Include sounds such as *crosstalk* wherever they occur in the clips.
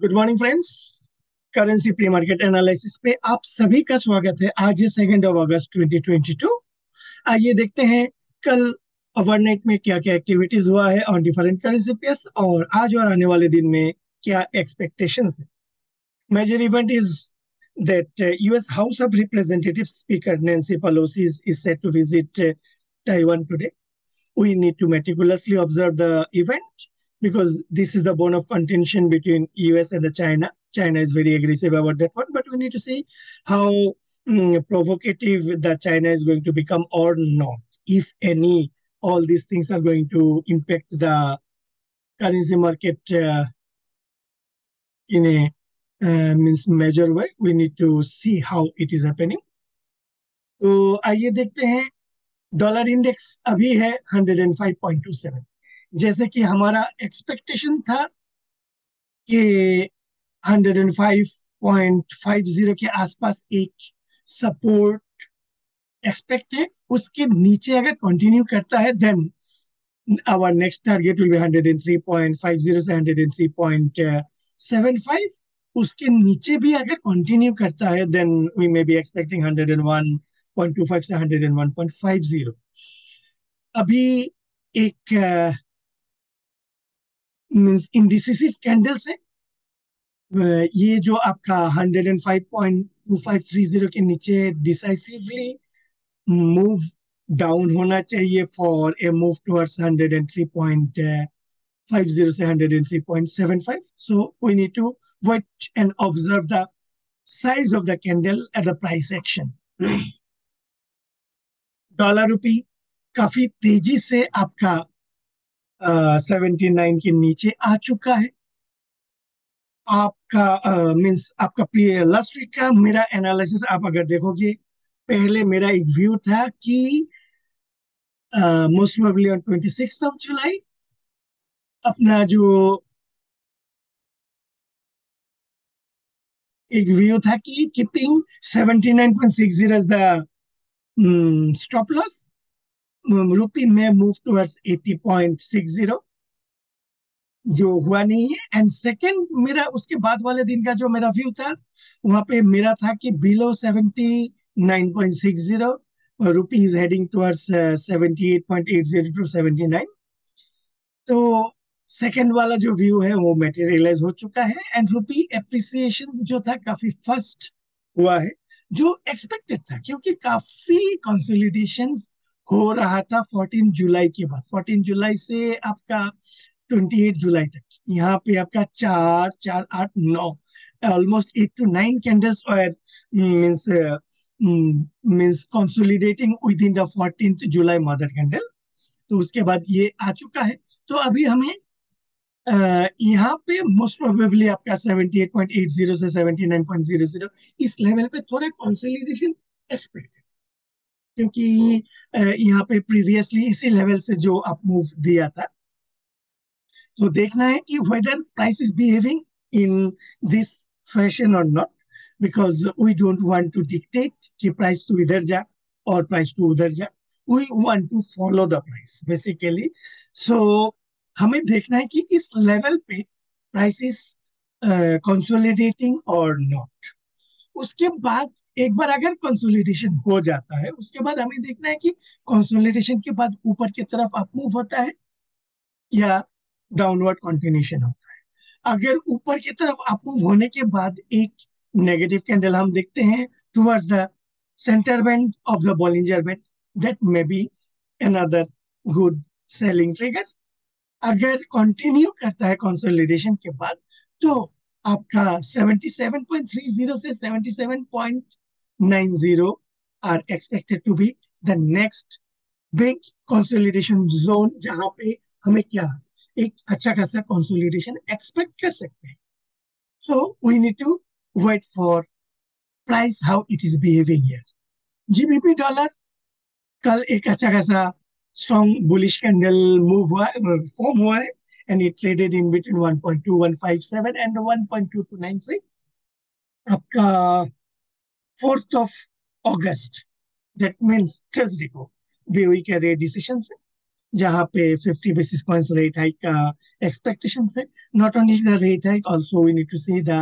Good morning friends currency pre market analysis पे आप सभी का स्वागत है। आज है सेकेंड ऑफ़ अगस्त 2022 आइए देखते हैं कल ओवरनाइट में क्या क्या एक्टिविटीज़ हुआ है ऑन डिफरेंट करेंसी पेयर्स और आज और आने वाले दिन में क्या एक्सपेक्टेशंस है। Major event is that uh, US House of Representatives Speaker Nancy Pelosi is, is set to visit uh, Taiwan today. We need to meticulously observe the event. because this is the bone of contention between US and the China. China is very aggressive about that one, but we need to see how mm, provocative the China is going to become or not. If any, all these things are going to impact the currency market uh, in a uh, means major way. We need to see how it is happening. तो आइए देखते हैं dollar index अभी है 105.27 जैसे कि हमारा expectation था कि 105.50 के आसपास एक सपोर्ट एक्सपेक्टेड उसके नीचे अगर कंटिन्यू करता है then our next target will be 103.50 से 103.75 उसके नीचे भी अगर कंटिन्यू करता है then we may be expecting 101.25 से 101.50 अभी एक मीन्स इंडिसिसिव कैंडल से ये जो आपका 105.2530 के नीचे डिसाइसिवली मूव डाउन होना चाहिए फॉर ए मूव टुवर्ड्स 103.50 से 103.75 so, we need to wait and observe the size of the candle at the price action. *clears throat* Dollar rupee काफ़ी तेज़ी से आपका सेवेंटी नाइन के नीचे आ चुका है। आपका मीन्स आपका लास्ट वीक का मेरा एनालिसिस आप अगर देखोगे, पहले मेरा एक व्यू था कि most probably on twenty six of July अपना जो एक व्यू था कि keeping 79.60 is the stop loss rupee में मूव टुवर्ड्स 80.60 जो हुआ नहीं है। एंड सेकंड मेरा, उसके बाद वाले दिन का जो मेरा व्यू था, वहाँ पे मेरा था कि below 79.60 rupee is heading towards 78.80 to 79 तो सेकंड वाला जो व्यू है, वो मेटेरियलाइज हो चुका है। एंड रुपी एप्रिसिएशन जो था, काफ़ी फ़र्स्ट हुआ है, जो एक्सपेक्टेड था, क्योंकि काफ़ी कंसोलिडेशंस हो रहा था 14 जुलाई के बाद। 14 जुलाई से आपका 28 जुलाई तक। यहाँ पे आपका चार चार आठ नौ almost eight two nine candles means means consolidating within the fourteen July mother candle तो उसके बाद ये आ चुका है। तो अभी हमें uh, यहाँ पे मोस्ट प्रोबेबली आपका 78.80 से 79.00 इस लेवल पे थोड़े कंसोलिडेशन एक्सपेक्टेड क्योंकि यहाँ पे प्रीवियसली इसी लेवल से जो अप मूव दिया था। तो देखना है कि whether price is behaving in this fashion और not because we don't want to dictate कि प्राइस टू इधर जा और प्राइस टू उधर जा। We want to follow the price basically so हमें देखना है कि इस लेवल पे प्राइस इज़ कंसोलिडेटिंग और नॉट उसके बाद एक बार अगर कंसोलिडेशन हो जाता है, उसके बाद हमें देखना है कि कंसोलिडेशन के बाद ऊपर की तरफ़ अप मूव होता है या डाउनवर्ड कंटिन्यूशन होता है। अगर ऊपर की तरफ़ अप मूव होने के बाद एक नेगेटिव कैंडल हम देखते हैं towards the center band of the Bollinger band that may be another good selling trigger अगर कंटिन्यू करता है कंसोलिडेशन के बाद तो आपका 77.30 से 1.90 are expected to be the next big consolidation zone जहाँ पे हमें क्या एक अच्छा खासा कंसोलिडेशन एक्सपेक्ट कर सकते हैं। So we need to wait for price how it is behaving GBP dollar कल एक अच्छा खासा स्ट्रॉन्ग बुलिश कैंडल मूव हुआ फॉर्म हुआ है and it traded in between 1.2157 and 1.2296 आपका fourth of August that means Thursday को बीओई के रेट डिसीज़न से जहाँ पे 50 basis points rate hike uh, expectations है not only the rate hike also we need to see the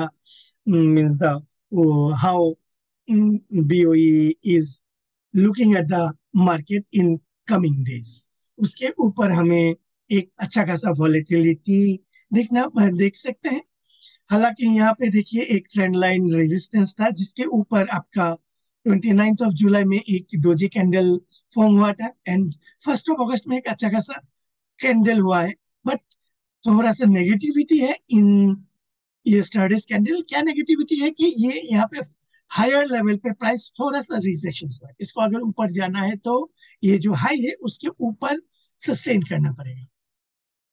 mm, means the uh, how mm, BOE is looking at the market in coming days उसके ऊपर हमें एक अच्छा खासा volatility देखना देख सकते हैं हालाँकि यहाँ पे देखिए एक ट्रेंड लाइन रेजिस्टेंस था, जिसके ऊपर आपका 29th ऑफ़ जुलाई में एक डोजी कैंडल फॉर्म हुआ था एंड फ़र्स्ट ऑफ़ अगस्त में एक अच्छा खासा कैंडल हुआ है बट थोड़ा सा नेगेटिविटी है इन ये स्टडीज़ कैंडल क्या नेगेटिविटी है कि ये यहाँ पे हायर लेवल पे प्राइस थोड़ा सा रिजेक्शन हुआ इसको अगर ऊपर जाना है तो ये जो हाई है, उसके ऊपर सस्टेन करना पड़ेगा।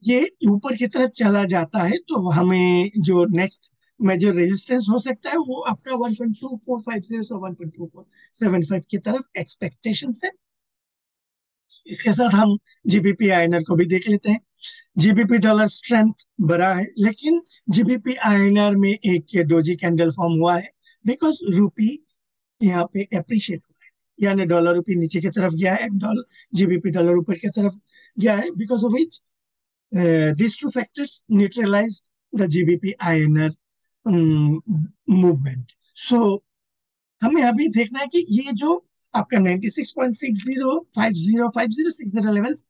ये ऊपर की तरफ़ चला जाता है तो हमें जो नेक्स्ट मेजर रेजिस्टेंस हो सकता है, वो आपका 1.2450 से 1.2475 की तरफ़ एक्सपेक्टेशन है। इसके साथ हम जीबीपी आईएनआर को भी देख लेते हैं। जीबीपी डॉलर स्ट्रेंथ बढ़ा है, लेकिन जीबीपी आईएनआर में एक डोजी कैंडल फॉर्म हुआ है बिकॉज़ रूपी यहाँ पे अप्रिशिएट हुआ है। यानी डॉलर रूपी नीचे की तरफ़ गया है डॉलर जीबीपी डॉलर ऊपर की तरफ़ गया है because of which this two factors neutralize the GBP INR movement so हमें अभी देखना है कि ये जो आपका 96.60 50 50 60 लेवल्स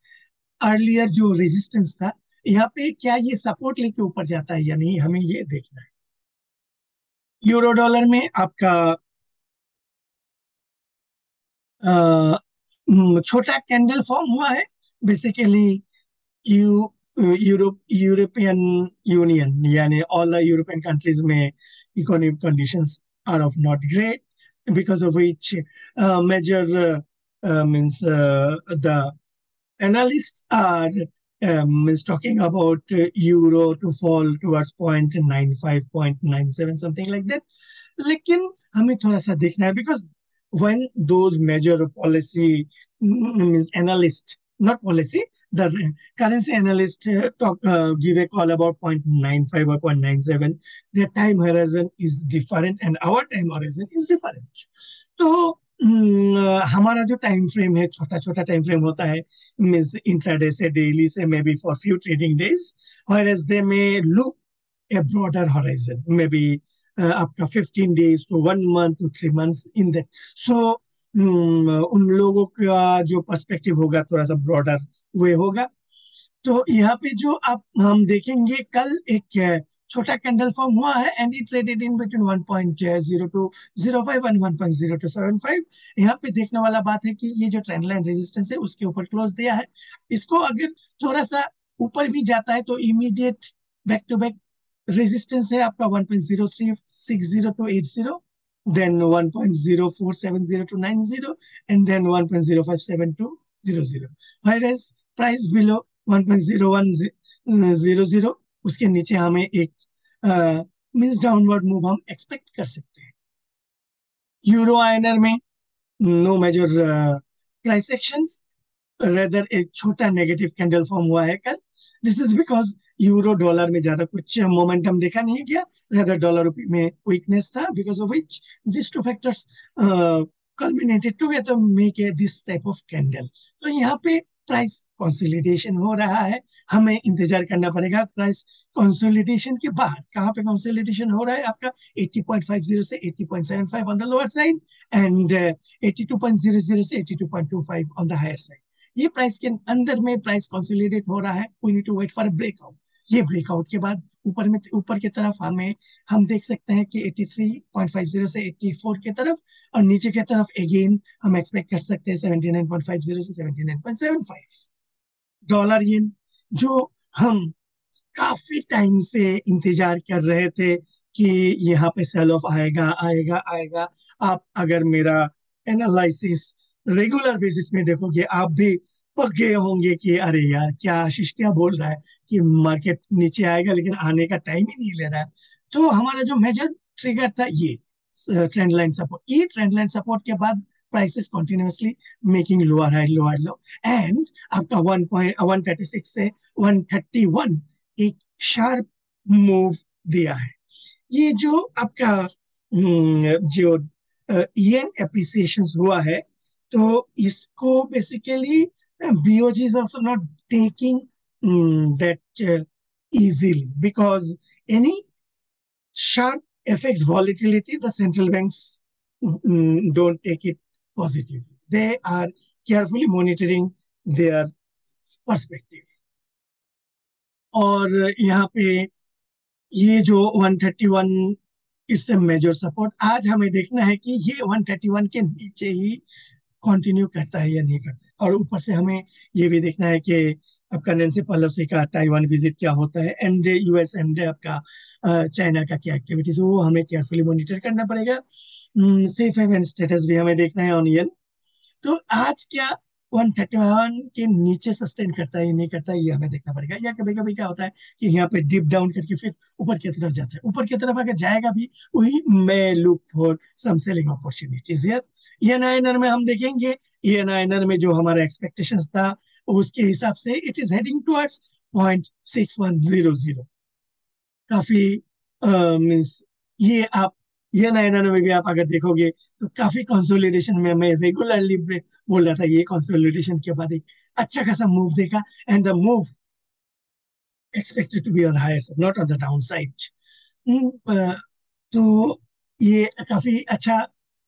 अर्लियर जो रेजिस्टेंस था, यहाँ पे क्या ये सपोर्ट लेके ऊपर जाता है या नहीं, हमें ये देखना है। यूरो डॉलर में आपका छोटा कैंडल फॉर्म हुआ है basically you Europe European union यानी ऑल द यूरोपियन कंट्रीज में economic conditions are of not great because of which uh, major uh, uh, means the analysts are um, is talking about euro to fall towards 0.95 0.97 something like that लेकिन हमें थोड़ा सा देखना है because when those major policy means analyst not policy the currency analyst uh, talk uh, give a call about 0.95 or 0.97 their time horizon is different and our time horizon is different. So mm, uh, हमारा जो time frame है छोटा छोटा time frame होता है means intraday से daily से may be for few trading days और as they may look a broader horizon may be आपका fifteen days to one month to three months in that so उन लोगों का जो पर्सपेक्टिव होगा थोड़ा सा ब्रॉडर वे होगा। तो यहाँ पे जो आप, हम देखेंगे कल एक छोटा कैंडल फॉर्म हुआ है and it traded in between 1.0 two 05 and 1.0 two 75 यहाँ पे देखने वाला बात है कि ये जो ट्रेंड लाइन रेजिस्टेंस है, उसके ऊपर क्लोज दिया है। इसको अगर थोड़ा सा ऊपर भी जाता है तो immediate back to back resistance है आपका 1.0360 to 80 then 1.0470 to 90 and then 1.0572 to 00 whereas price below 1.0100 उसके नीचे हमें एक मींस डाउनवर्ड मूव हम एक्सपेक्ट कर सकते हैं यूरो आयनर में no major price actions rather एक छोटा नेगेटिव कैंडल फॉर्म हुआ है कल this is because euro dollar में ज़्यादा कुछ मोमेंटम देखा नहीं गया रेदर डॉलर रुपी में वीकनेस था because of which this two factors culminated together, make a this type of candle. तो यहाँ पे प्राइस कंसोलिडेशन हो रहा है। हमें इंतज़ार करना पड़ेगा प्राइस कंसोलिडेशन के बाद। कहाँ पे कंसोलिडेशन हो रहा है? आपका 80.50 से 80.75 on the lower side and 82.00 से 82.25 ऑन द हायर साइड ये प्राइस के अंदर में प्राइस कंसोलिडेट हो रहा है। We need to wait for breakout ये ब्रेकआउट के बाद ऊपर में, ऊपर की तरफ़ हमें, हम देख सकते हैं कि 83.50 से 84 की तरफ़ और नीचे की तरफ़ अगेन हम एक्सपेक्ट कर सकते हैं 79.50 से 79.75 डॉलर येन जो हम काफ़ी टाइम से इंतज़ार कर रहे थे कि यहाँ पे सेल ऑफ़ आएगा आएगा आएगा। आप अगर मेरा एनालिसिस रेगुलर बेसिस में देखोगे, आप भी पक गए होंगे कि अरे यार क्या आशीष क्या बोल रहा है कि मार्केट नीचे आएगा लेकिन आने का टाइम ही नहीं ले रहा है? तो हमारा जो मेजर ट्रिगर था ये ट्रेंड लाइन सपोर्ट ये ट्रेंड लाइन सपोर्ट के बाद prices continuously making lower high lower low and आपका 1.136 से 131 एक शार्प मूव दिया है। ये जो आपका हम्म, जो येन एप्रिसिएशन हुआ है तो इसको basically BOG is also not taking um, that uh, easily because any sharp FX volatility, the central banks um, don't take it positively. They are carefully monitoring their perspective. और यहाँ पे ये जो 131 इट्स ए मेजर सपोर्ट आज हमें देखना है कि ये 131 के नीचे ही कंटिन्यू करता है या नहीं करता है। और ऊपर से हमें ये भी देखना है कि आपका नेंसी पेलोसी का ताइवान विज़िट क्या होता है एंड यूएस एंड आपका चाइना का क्या एक्टिविटीज़ वो हमें केयरफुली मॉनिटर करना पड़ेगा। सेफ़ हेवन स्टेटस भी हमें देखना है ऑनियन तो आज क्या 131 के नीचे सस्टेन करता है या नहीं करता है, ये हमें देखना पड़ेगा। या कभी कभी क्या होता है कि यहाँ पे डिप डाउन करके फिर ऊपर की तरफ़ जाता है। ऊपर की तरफ़ अगर जाएगा भी, वही मैं look for some selling opportunities यार ईएनआईएनआर में हम देखेंगे ईएनआईएनआर में जो हमारा एक्सपेक्टेशंस था उसके हिसाब से it is heading towards point six one zero zero काफ़ी मीन्स uh, ये आप ये नाइनर में भी आप अगर देखोगे तो काफ़ी कंसोलिडेशन में मैं रेगुलरली बोल रहा था ये कंसोलिडेशन के बाद एक अच्छा खासा मूव देखा and the move expected to be on higher not on the down side तो ये काफ़ी अच्छा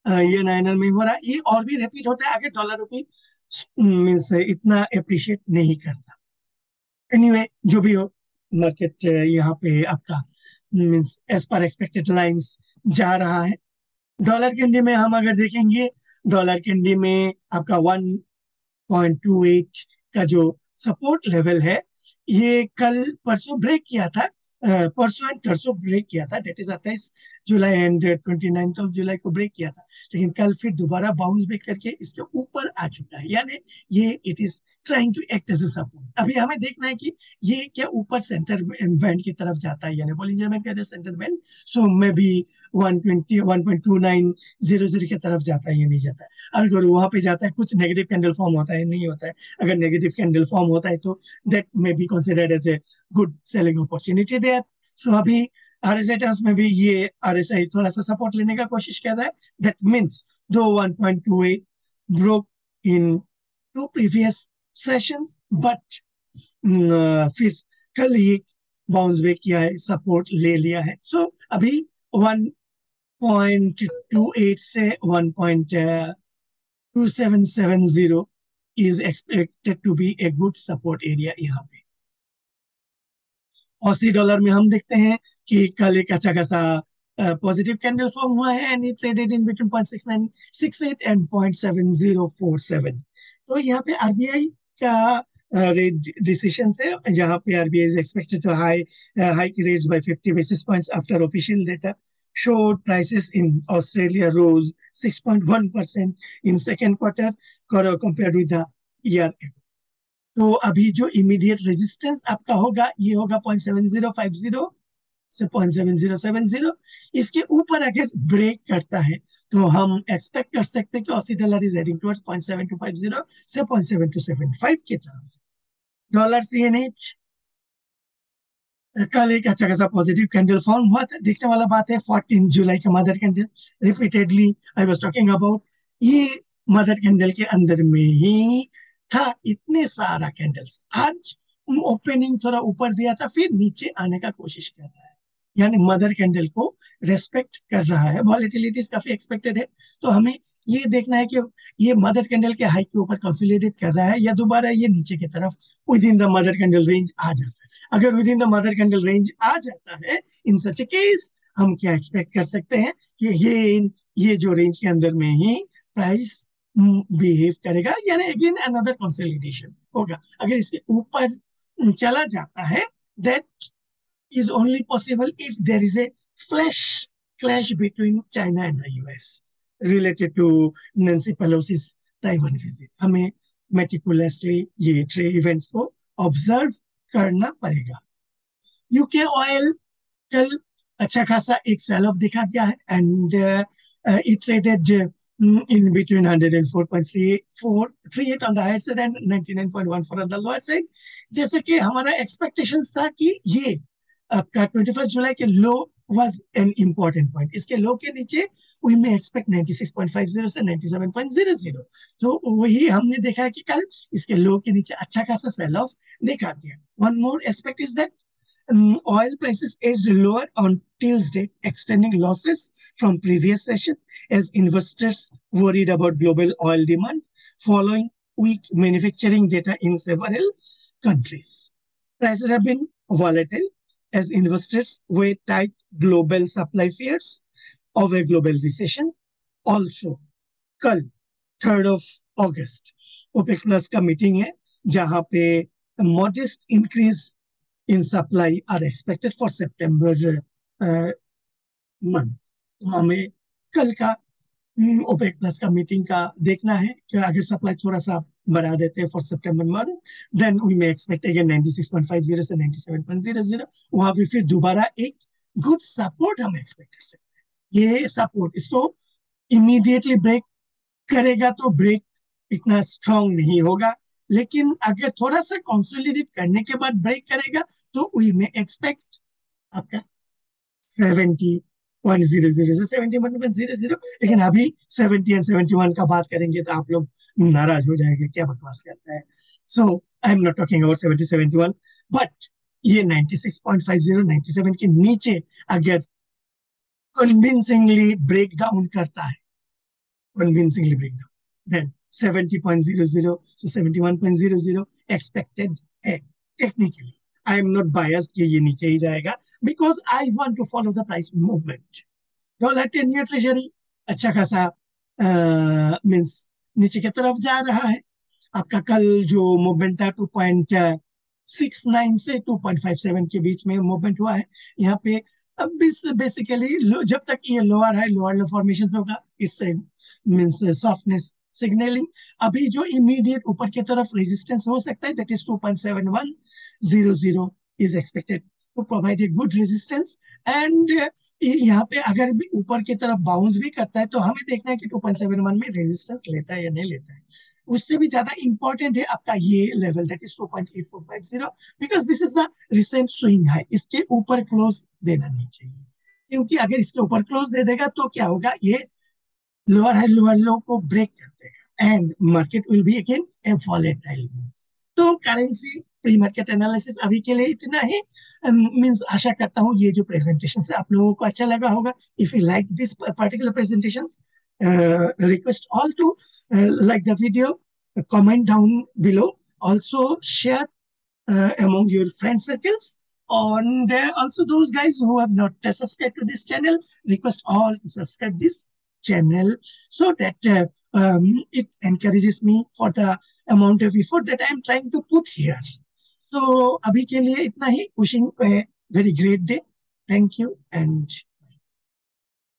ये नाइनर में हो रहा है। ये और भी रिपीट होता है आगे डॉलर रुपी मीन्स इतना अप्रिशिएट नहीं करता। एनीवे anyway, जो भी हो मार्केट यहाँ पे आपका मीन्स एज पर एक्सपेक्टेड लाइंस जा रहा है। डॉलर कैंडी में हम अगर देखेंगे डॉलर कैंडी में आपका 1.28 का जो सपोर्ट लेवल है ये कल परसों ब्रेक किया था। परसों एंड तरसों ब्रेक किया था। डेट इज़ अट्ठाईस जुलाई and twenty ninth of July को ब्रेक किया था। लेकिन कल फिर दोबारा बाउंस बैक करके इसके ऊपर आ चुका है। यानी ये it is trying to act as a support अभी हमें देखना है कि ये क्या ऊपर सेंटर बैंड की तरफ़ जाता है। यानी बोलिंजर में कहते हैं center band so may be 120 1.2900 की तरफ़ जाता है या नहीं जाता है। अगर वहाँ पे जाता है, कुछ नेगेटिव कैंडल फॉर्म होता है नहीं होता है। अगर नेगेटिव कैंडल फॉर्म होता है तो that may be considered as a good selling opportunity there so अभी आर एस आई में भी ये आर एस आई थोड़ा सा सपोर्ट लेने का कोशिश कर रहा है दैट मीन्स दो 1.28 broke in two previous sessions but फिर कल ही बाउंस बैक किया है सपोर्ट ले लिया है। सो so, अभी 1.28 से 1.2770 is expected to be a good support area यहाँ पे। ऑसी डॉलर में हम देखते हैं कि कल एक अच्छा खासा पॉजिटिव कैंडल फॉर्म हुआ है and it traded in between 0.6968 and 0.7047 तो यहाँ पे आरबीआई का रेट डिसीज़न से जहाँ पे RBI is expected to high hike rates by 50 basis points after official data showed prices in Australia rose 6.1% in second quarter compared with the year ago. तो अभी जो इमीडिएट रेजिस्टेंस आपका होगा, ये होगा point seven zero five zero से point seven zero seven zero इसके ऊपर अगर ब्रेक करता है तो हम एक्सपेक्ट कर सकते हैं कि Aussie dollar is heading towards point seven two five zero से point seven two seven five की तरफ़। डॉलर सी एन एच कल एक अच्छा खासा पॉजिटिव कैंडल फॉर्म हुआ था। देखने वाला बात है फोर्टीन जुलाई का mother candle repeatedly I was talking about ये मदर कैंडल के अंदर में ही था, इतने सारा कैंडल्स आज ओपनिंग थोड़ा ऊपर दिया था, फिर नीचे आने का कोशिश कर रहा है। यानी मदर कैंडल को रेस्पेक्ट कर रहा है। वॉलिटिलिटीज काफ़ी एक्सपेक्टेड है। तो हमें ये देखना है कि ये मदर कैंडल के हाई के ऊपर कंसोलिडेट कर रहा है या दोबारा ये नीचे की तरफ़ within the mother candle range आ जाता है। अगर within the mother candle range आ जाता है इन सच केस हम क्या एक्सपेक्ट कर सकते हैं कि ये ये जो रेंज के अंदर में ही प्राइस बिहेव करेगा, यानी अगेन अनदर कंसोलिडेशन होगा अगर इसके ऊपर चला जाता है that is only possible if there is a flash, clash between China and the US related to Nancy Pelosi's Taiwan visit. हमें मेटिकुलसली ये ट्रे इवेंट्स को ऑब्ज़र्व करना पड़ेगा यूके ऑयल कल अच्छा खासा एक सेल ऑफ़ दिखा गया है and it traded in between 104.38 on the higher side and 99.14 on the lower side जैसे कि हमारा एक्सपेक्टेशंस था कि ये आपका 21 जुलाई के लो was an important point. इसके लो के नीचे we may expect 96.50 से 97.00. तो वही हमने देखा कि कल इसके लो के नीचे अच्छा खासा सेल ऑफ़ देखा गया. One more aspect is that um, oil prices edged lower on Tuesday, extending losses from previous session as investors worried about global oil demand following weak manufacturing data in several countries. Prices have been volatile as investors weigh tight global supply fears of a global recession. Also, कल third of August OPEC plus का meeting है जहां पे modest increase in supply are expected for September uh, month. तो हमें कल का OPEC plus का मीटिंग का देखना है कि अगर सप्लाई थोड़ा सा बढ़ा देते हैं for September month then we may expect again 96.50 से 97.00 वहाँ पे फिर दोबारा एक गुड सपोर्ट हम एक्सपेक्ट कर सकते हैं। ये सपोर्ट इसको इमीडिएटली ब्रेक करेगा तो ब्रेक इतना स्ट्रांग नहीं होगा। लेकिन अगर थोड़ा सा कॉन्सोलिडेट करने के बाद ब्रेक करेगा तो वी मे एक्सपेक्ट आपका 70 पॉइंट ज़ीरो ज़ीरो से seventy one point zero zero लेकिन अभी सेवेंटी एंड सेवेंटी का बात करेंगे तो आप लोग नाराज़ हो जाएँगे, क्या बकवास करता है। So I am not talking about seventy seventy one but ये ninety six point five zero ninety seven के नीचे अगर कन्विंसिंगली ब्रेक डाउन करता है convincingly break down then 70.00 so 71.00 expected है, technically. I am not biased कि ये नीचे ही जाएगा, because I want to follow the price movement. Dollar ten year treasury अच्छा खासा मीन्स नीचे की तरफ़ जा रहा है। आपका कल जो मूवमेंट था 2.69 से 2.57 के बीच में मूवमेंट हुआ है। यहाँ पे अब बेसिकली जब तक ये लोअर है लोअर लो फॉर्मेशन होगा इट्स मीन्स सॉफ्टनेस सिग्नलिंग अभी जो इमीडिएट ऊपर की तरफ़ रेजिस्टेंस हो सकता है that is 2.7100 is expected to provide a good resistance and यहाँ पे अगर भी ऊपर की तरफ़ बाउंस भी करता है तो हमें देखना है कि 2.71 में रेजिस्टेंस लेता है या नहीं लेता है। उससे भी ज़्यादा इंपॉर्टेंट है आपका ये level that is 2.8450 because this is the recent swing है इसके ऊपर क्लोज देना नहीं चाहिए। क्योंकि अगर इसके ऊपर क्लोज दे देगा तो क्या होगा? ये लोअर हाई लोअर लो को ब्रेक कर देगा। And market will be again a volatile तो करेंसी प्री मार्केट एनालिसिस अभी के लिए इतना ही। um, मींस आशा करता हूँ ये जो प्रेजेंटेशन से आप लोगों को अच्छा लगा होगा। If you like this particular presentation request all to like the video comment down below also share among your friend circles and uh, also those guys who have not subscribed to this channel request all to subscribe this channel so that uh, um, it encourages me for the amount of effort that I am trying to put here. So abhi ke liye itna hi wishing a very great day. Thank you and